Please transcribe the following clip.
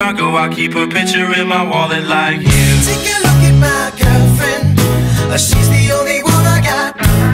Chicago, I keep a picture in my wallet like you. Take a look at my girlfriend. Uh, she's the only one.